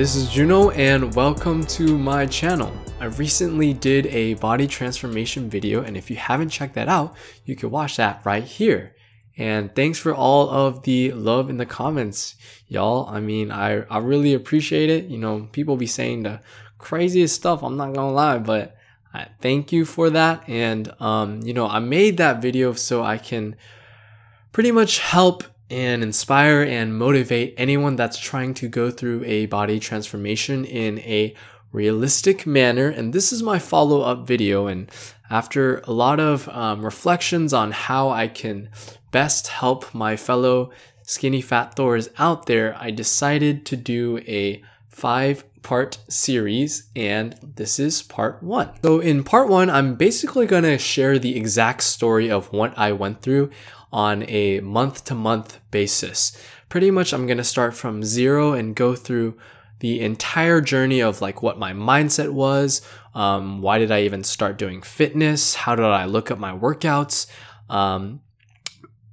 This is Juno and welcome to my channel. I recently did a body transformation video and if you haven't checked that out, you can watch that right here. And thanks for all of the love in the comments, y'all. I mean, I, I really appreciate it. You know, people be saying the craziest stuff, I'm not gonna lie, but I thank you for that. And, um, you know, I made that video so I can pretty much help and inspire and motivate anyone that's trying to go through a body transformation in a realistic manner. And this is my follow up video. And after a lot of um, reflections on how I can best help my fellow skinny fat Thors out there, I decided to do a five part series and this is part one. So in part one, I'm basically going to share the exact story of what I went through on a month to month basis. Pretty much I'm going to start from zero and go through the entire journey of like what my mindset was. Um, why did I even start doing fitness? How did I look at my workouts? Um,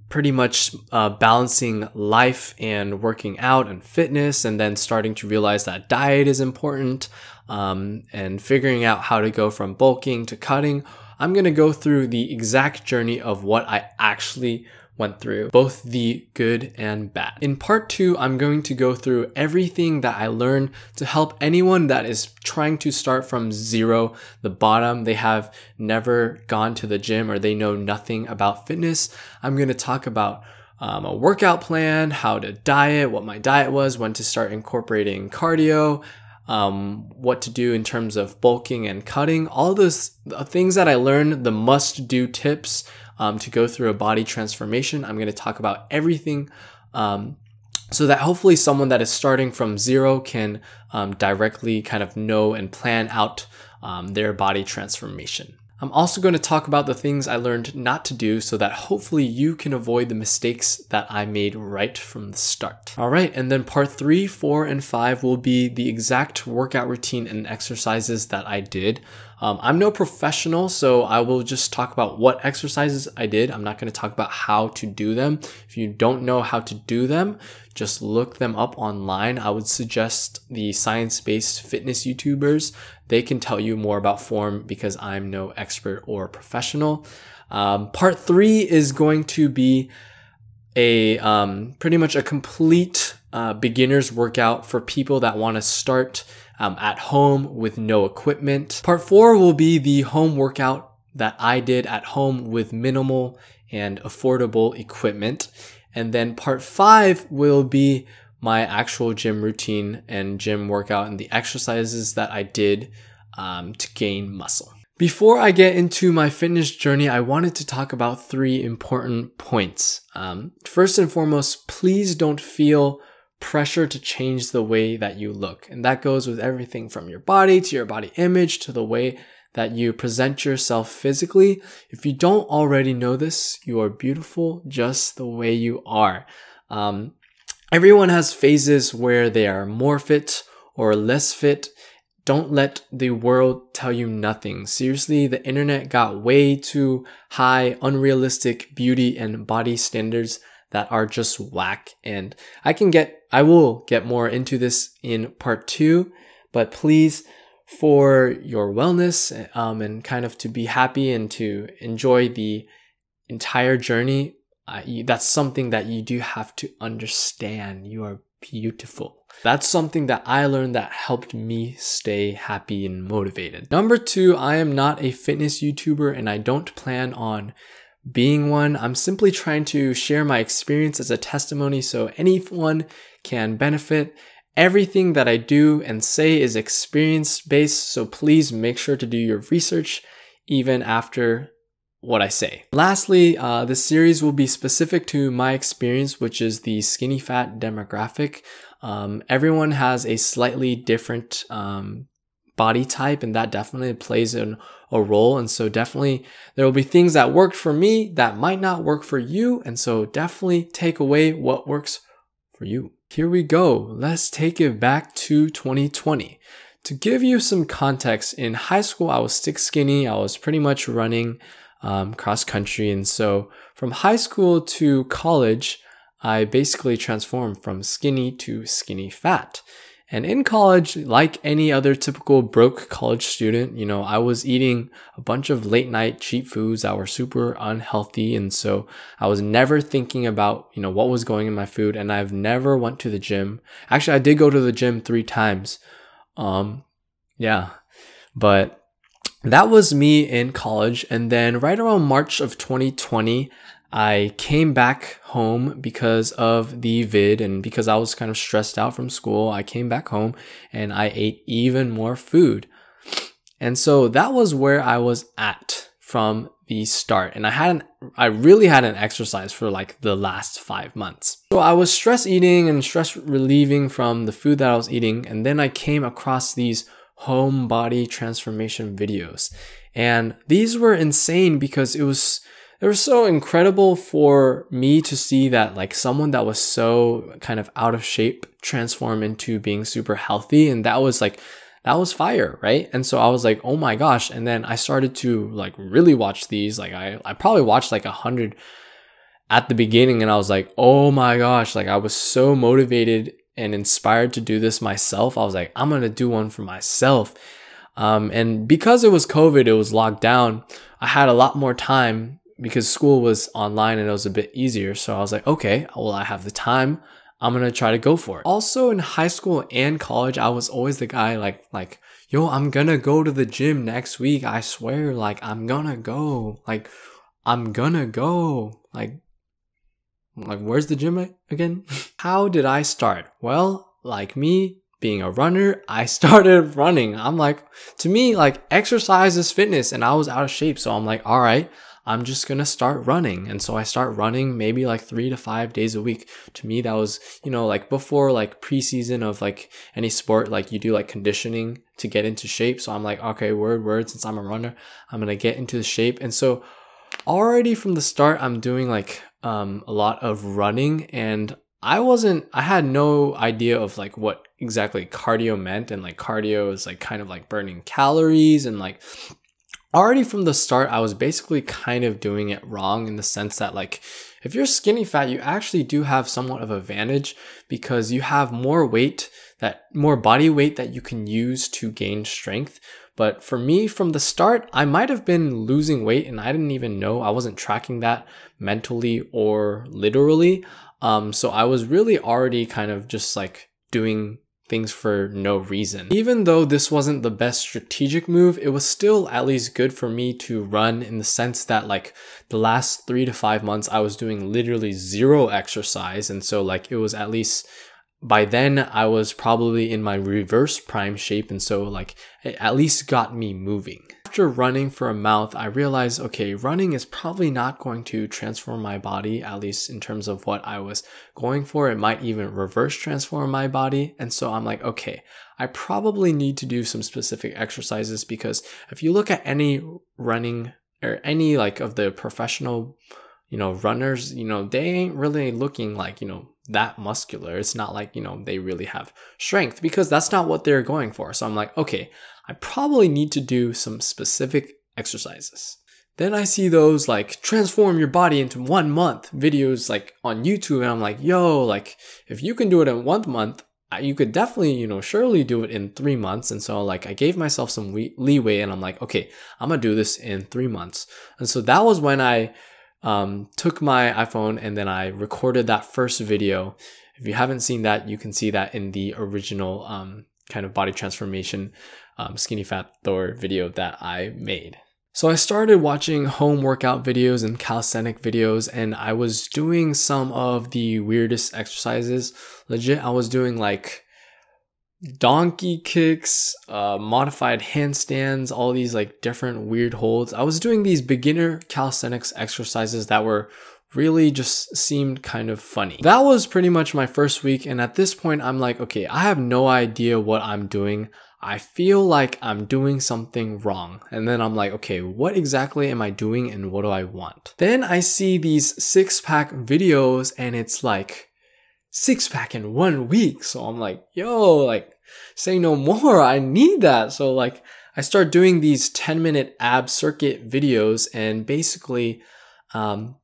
pretty much uh, balancing life and working out and fitness, and then starting to realize that diet is important um, and figuring out how to go from bulking to cutting I'm going to go through the exact journey of what I actually went through, both the good and bad. In part two, I'm going to go through everything that I learned to help anyone that is trying to start from zero, the bottom. They have never gone to the gym or they know nothing about fitness. I'm going to talk about um, a workout plan, how to diet, what my diet was, when to start incorporating cardio, um, what to do in terms of bulking and cutting, all those things that I learned, the must do tips um, to go through a body transformation. I'm going to talk about everything um, so that hopefully someone that is starting from zero can um, directly kind of know and plan out um, their body transformation. I'm also going to talk about the things I learned not to do so that hopefully you can avoid the mistakes that I made right from the start. All right, and then part three, four, and five will be the exact workout routine and exercises that I did. Um, I'm no professional, so I will just talk about what exercises I did. I'm not going to talk about how to do them. If you don't know how to do them, just look them up online. I would suggest the science based fitness YouTubers. They can tell you more about form because I'm no expert or professional. Um, part three is going to be a um, pretty much a complete uh, beginner's workout for people that want to start um, at home with no equipment. Part four will be the home workout that I did at home with minimal and affordable equipment. And then part five will be my actual gym routine and gym workout and the exercises that I did um, to gain muscle. Before I get into my fitness journey, I wanted to talk about three important points. Um, first and foremost, please don't feel pressure to change the way that you look. And that goes with everything from your body to your body image to the way that you present yourself physically. If you don't already know this, you are beautiful just the way you are. Um, everyone has phases where they are more fit or less fit. Don't let the world tell you nothing. Seriously, the internet got way too high, unrealistic beauty and body standards that are just whack. And I can get, I will get more into this in part two, but please for your wellness um, and kind of to be happy and to enjoy the entire journey, uh, you, that's something that you do have to understand. You are beautiful. That's something that I learned that helped me stay happy and motivated. Number two, I am not a fitness YouTuber and I don't plan on being one. I'm simply trying to share my experience as a testimony so anyone can benefit Everything that I do and say is experience based, so please make sure to do your research even after what I say. Lastly, uh, this series will be specific to my experience, which is the skinny fat demographic. Um, everyone has a slightly different um, body type, and that definitely plays an, a role. And so, definitely, there will be things that worked for me that might not work for you. And so, definitely take away what works for you. Here we go. Let's take it back to 2020. To give you some context, in high school, I was stick skinny. I was pretty much running um, cross country. And so from high school to college, I basically transformed from skinny to skinny fat. And in college, like any other typical broke college student, you know, I was eating a bunch of late night cheap foods that were super unhealthy. And so I was never thinking about, you know, what was going in my food. And I've never went to the gym. Actually, I did go to the gym three times. Um, yeah, but that was me in college. And then right around March of 2020, I came back home because of the vid and because I was kind of stressed out from school. I came back home and I ate even more food. And so that was where I was at from the start. And I hadn't, I really hadn't exercised for like the last five months. So I was stress eating and stress relieving from the food that I was eating. And then I came across these home body transformation videos. And these were insane because it was, it was so incredible for me to see that like someone that was so kind of out of shape transform into being super healthy and that was like that was fire right? And so i was like oh my gosh. And then i started to like really watch these like i, I probably watched like a hundred at the beginning and i was like oh my gosh. Like i was so motivated and inspired to do this myself. I was like i'm gonna do one for myself. Um, and because it was covid it was locked down i had a lot more time because school was online and it was a bit easier. So I was like, okay, well, I have the time. I'm gonna try to go for it. Also in high school and college, I was always the guy like like, yo, I'm gonna go to the gym next week. I swear, like I'm gonna go. Like I'm gonna go. Like like where's the gym again? How did I start? Well, like me being a runner, I started running. I'm like, to me, like exercise is fitness and I was out of shape. So I'm like, all right, I'm just going to start running. And so I start running maybe like three to five days a week. To me, that was, you know, like before like preseason of like any sport, like you do like conditioning to get into shape. So I'm like, okay, word, word, since I'm a runner, I'm going to get into the shape. And so already from the start, I'm doing like um, a lot of running and I wasn't, I had no idea of like what exactly cardio meant. And like cardio is like kind of like burning calories and like already from the start, I was basically kind of doing it wrong in the sense that like, if you're skinny fat, you actually do have somewhat of an advantage because you have more weight that more body weight that you can use to gain strength. But for me, from the start, I might have been losing weight and I didn't even know. I wasn't tracking that mentally or literally. Um, so I was really already kind of just like doing things for no reason. Even though this wasn't the best strategic move, it was still at least good for me to run in the sense that like the last three to five months, I was doing literally zero exercise. And so like it was at least by then I was probably in my reverse prime shape. And so like it at least got me moving. After running for a month, I realized, okay, running is probably not going to transform my body, at least in terms of what I was going for. It might even reverse transform my body. And so I'm like, okay, I probably need to do some specific exercises because if you look at any running or any like of the professional, you know, runners, you know, they ain't really looking like, you know, that muscular. It's not like, you know, they really have strength because that's not what they're going for. So I'm like, okay, I probably need to do some specific exercises. Then I see those like transform your body into one month videos like on YouTube and I'm like, yo, like if you can do it in one month, you could definitely, you know, surely do it in three months. And so like I gave myself some leeway and I'm like, okay, I'm gonna do this in three months. And so that was when I um, took my iPhone and then I recorded that first video. If you haven't seen that, you can see that in the original um, kind of body transformation um, skinny fat Thor video that I made. So I started watching home workout videos and calisthenic videos and I was doing some of the weirdest exercises. Legit, I was doing like donkey kicks, uh, modified handstands, all these like different weird holds. I was doing these beginner calisthenics exercises that were really just seemed kind of funny. That was pretty much my first week and at this point I'm like, okay, I have no idea what I'm doing. I feel like I'm doing something wrong. And then I'm like, okay, what exactly am I doing and what do I want? Then I see these six pack videos and it's like six pack in one week. So I'm like, yo, like say no more. I need that. So like I start doing these 10 minute ab circuit videos and basically, um,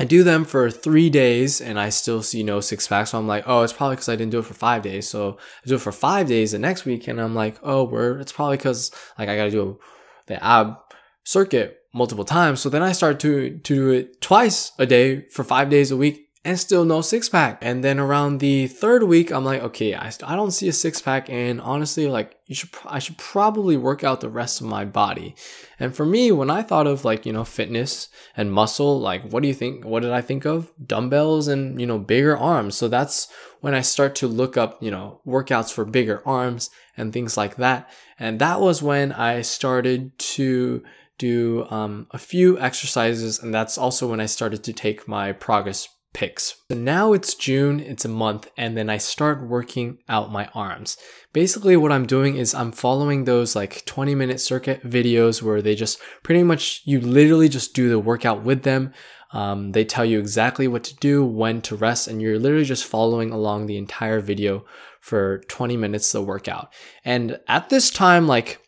I do them for three days and I still see no six pack. So I'm like, oh, it's probably because I didn't do it for five days. So I do it for five days the next week and I'm like, oh, word, it's probably because like I gotta do the ab circuit multiple times. So then I start to, to do it twice a day for five days a week and still no six pack. And then around the third week, I'm like, okay, I, I don't see a six pack. And honestly, like you should, I should probably work out the rest of my body. And for me, when I thought of like, you know, fitness and muscle, like, what do you think? What did I think of? Dumbbells and, you know, bigger arms. So that's when I start to look up, you know, workouts for bigger arms and things like that. And that was when I started to do um, a few exercises. And that's also when I started to take my progress pics. So now it's June, it's a month, and then I start working out my arms. Basically, what I'm doing is I'm following those like 20 minute circuit videos where they just pretty much, you literally just do the workout with them. Um, they tell you exactly what to do, when to rest, and you're literally just following along the entire video for 20 minutes the workout. And at this time, like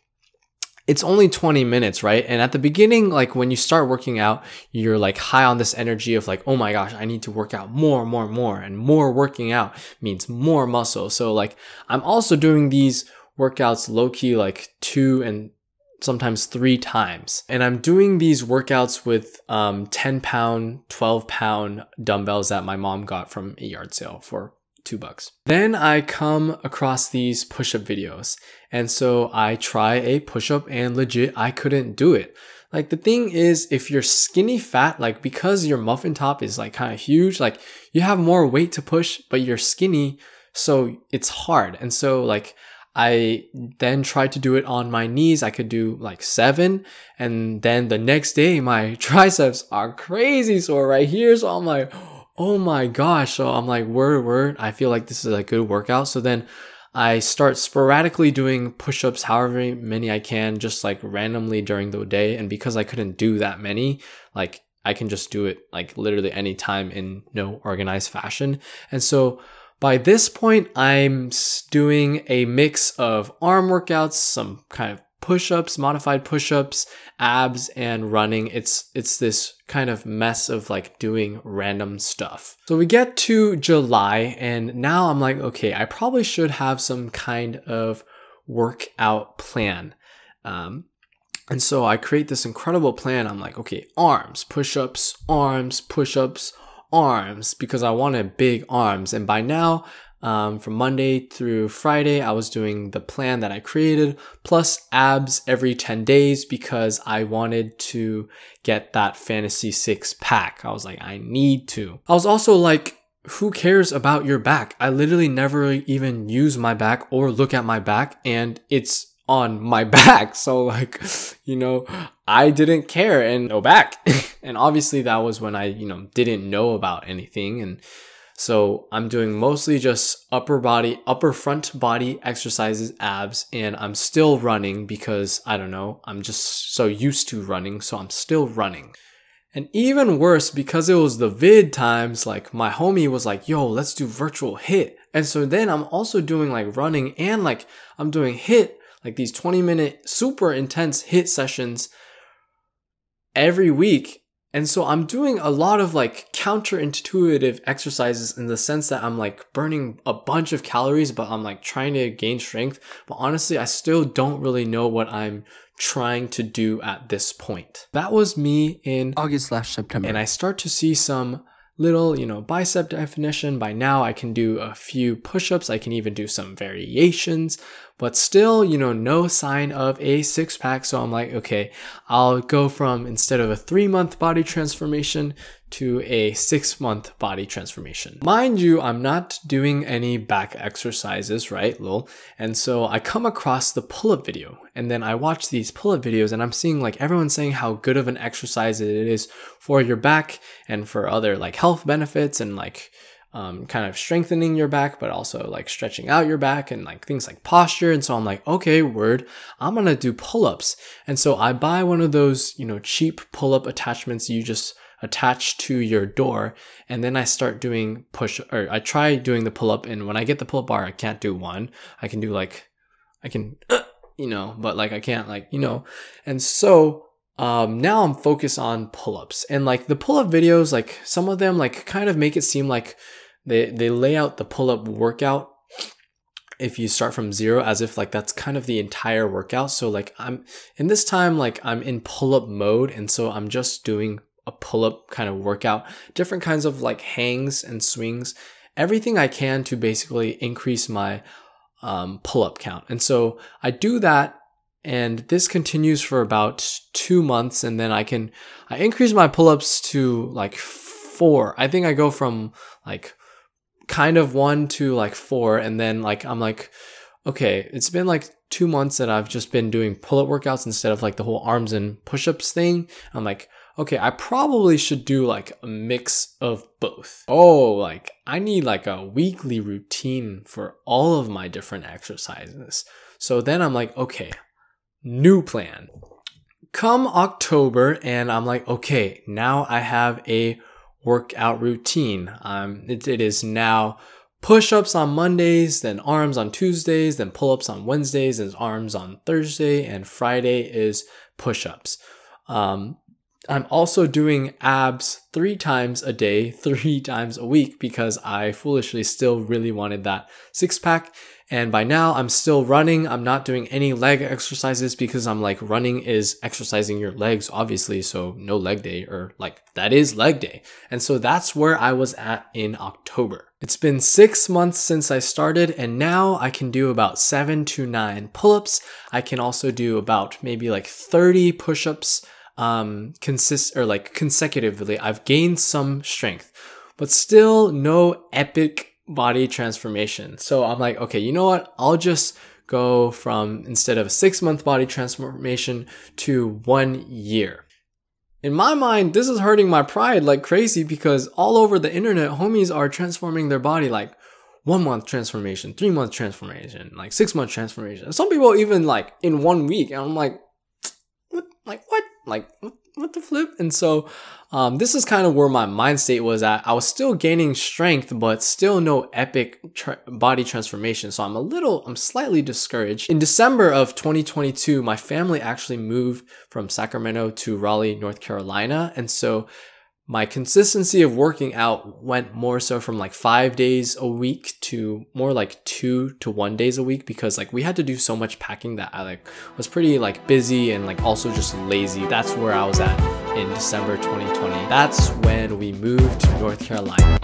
it's only 20 minutes, right? And at the beginning, like when you start working out, you're like high on this energy of like, oh my gosh, I need to work out more, more, more. And more working out means more muscle. So like I'm also doing these workouts low key like two and sometimes three times. And I'm doing these workouts with um, 10 pound, 12 pound dumbbells that my mom got from a yard sale for two bucks. Then I come across these push-up videos. And so I try a push-up and legit, I couldn't do it. Like the thing is, if you're skinny fat, like because your muffin top is like kind of huge, like you have more weight to push, but you're skinny. So it's hard. And so like, I then tried to do it on my knees. I could do like seven. And then the next day, my triceps are crazy sore right here. So I'm like, oh my gosh. So I'm like, word, word. I feel like this is a good workout. So then I start sporadically doing push ups, however many I can, just like randomly during the day. And because I couldn't do that many, like I can just do it like literally anytime in no organized fashion. And so by this point, I'm doing a mix of arm workouts, some kind of push-ups, modified push-ups, abs, and running. It's it's this kind of mess of like doing random stuff. So we get to July and now I'm like, okay, I probably should have some kind of workout plan. Um, and so I create this incredible plan. I'm like, okay, arms, push-ups, arms, push-ups, arms, because I wanted big arms. And by now um, from Monday through Friday, I was doing the plan that I created plus abs every 10 days because I wanted to get that fantasy six pack. I was like, I need to. I was also like, who cares about your back? I literally never even use my back or look at my back and it's on my back. So like, you know, I didn't care and no back. and obviously that was when I, you know, didn't know about anything and so I'm doing mostly just upper body, upper front body exercises, abs, and I'm still running because I don't know, I'm just so used to running, so I'm still running. And even worse, because it was the vid times, like my homie was like, yo, let's do virtual HIIT. And so then I'm also doing like running and like I'm doing HIIT, like these 20 minute super intense HIIT sessions every week and so I'm doing a lot of like counterintuitive exercises in the sense that I'm like burning a bunch of calories, but I'm like trying to gain strength. But honestly, I still don't really know what I'm trying to do at this point. That was me in August slash September. And I start to see some little, you know, bicep definition. By now I can do a few push-ups. I can even do some variations, but still, you know, no sign of a six pack. So I'm like, okay, I'll go from instead of a three month body transformation to a six month body transformation. Mind you, I'm not doing any back exercises, right? Lol. And so I come across the pull up video and then I watch these pull up videos and I'm seeing like everyone saying how good of an exercise it is for your back and for other like health benefits and like um, kind of strengthening your back, but also like stretching out your back and like things like posture. And so I'm like, okay, word, I'm gonna do pull ups. And so I buy one of those, you know, cheap pull up attachments you just attach to your door and then I start doing push or I try doing the pull up and when I get the pull up bar I can't do one I can do like I can you know but like I can't like you know and so um, now I'm focused on pull-ups and like the pull-up videos, like some of them like kind of make it seem like they, they lay out the pull-up workout if you start from zero as if like that's kind of the entire workout. So like I'm in this time, like I'm in pull-up mode. And so I'm just doing a pull-up kind of workout, different kinds of like hangs and swings, everything I can to basically increase my um, pull-up count. And so I do that and this continues for about two months and then I can, I increase my pull-ups to like four. I think I go from like kind of one to like four and then like I'm like, okay, it's been like two months that I've just been doing pull-up workouts instead of like the whole arms and push-ups thing. I'm like, okay, I probably should do like a mix of both. Oh, like I need like a weekly routine for all of my different exercises. So then I'm like, okay, new plan. Come October, and I'm like, okay, now I have a workout routine. Um, it, it is now push ups on Mondays, then arms on Tuesdays, then pull ups on Wednesdays, and arms on Thursday, and Friday is push ups. Um, I'm also doing abs three times a day, three times a week because I foolishly still really wanted that six pack. And by now I'm still running. I'm not doing any leg exercises because I'm like running is exercising your legs, obviously. So no leg day or like that is leg day. And so that's where I was at in October. It's been six months since I started and now I can do about seven to nine pull-ups. I can also do about maybe like 30 push-ups um, consist or like consecutively, I've gained some strength, but still no epic body transformation. So I'm like, okay, you know what? I'll just go from instead of a six month body transformation to one year. In my mind, this is hurting my pride like crazy because all over the internet, homies are transforming their body like one month transformation, three month transformation, like six month transformation. Some people even like in one week. And I'm like, what? Like what? Like what the flip? And so um, this is kind of where my mind state was at. I was still gaining strength, but still no epic tra- body transformation. So I'm a little, I'm slightly discouraged. In December of 2022, my family actually moved from Sacramento to Raleigh, North Carolina. And so my consistency of working out went more so from like five days a week to more like two to one days a week because like we had to do so much packing that I like was pretty like busy and like also just lazy. That's where I was at in December 2020. That's when we moved to North Carolina.